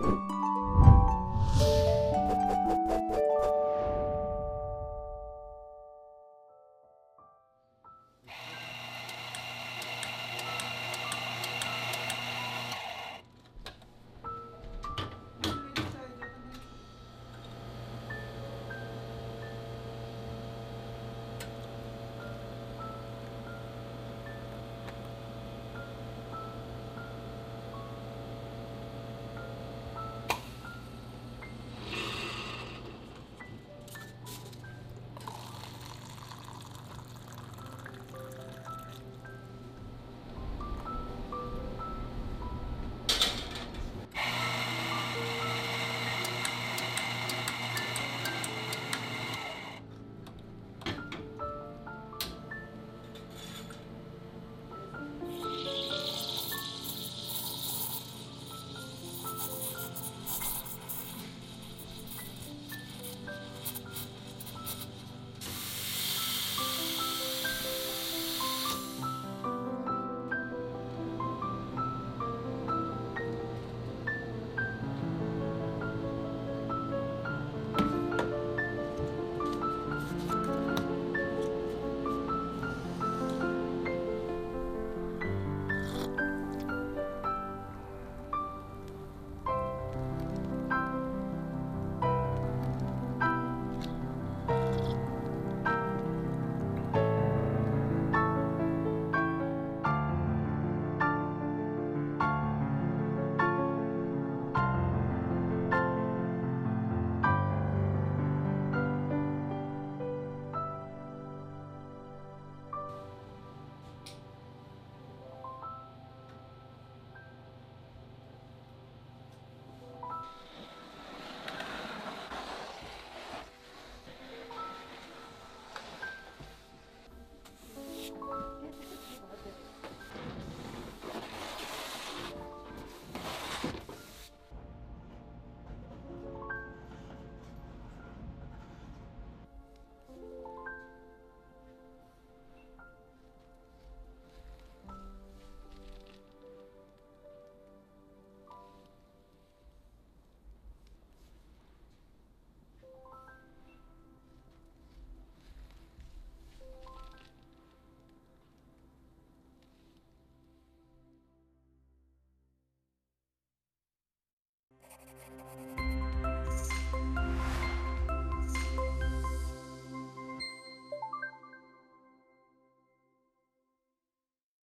you